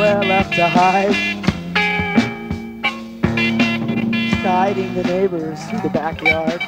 nowhere left to hide. guiding the neighbors through the backyard.